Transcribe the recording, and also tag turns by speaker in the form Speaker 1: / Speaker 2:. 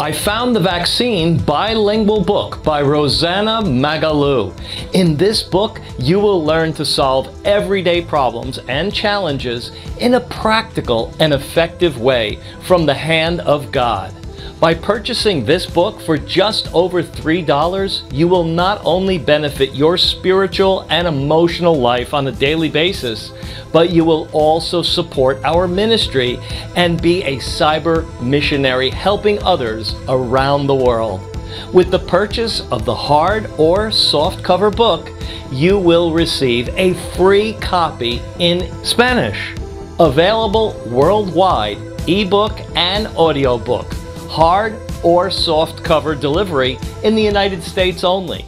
Speaker 1: I found the vaccine bilingual book by Rosana Magalu. In this book, you will learn to solve everyday problems and challenges in a practical and effective way from the hand of God. By purchasing this book for just over $3, you will not only benefit your spiritual and emotional life on a daily basis, but you will also support our ministry and be a cyber missionary helping others around the world. With the purchase of the hard or soft cover book, you will receive a free copy in Spanish. Available worldwide, ebook and audiobook hard or soft cover delivery in the United States only.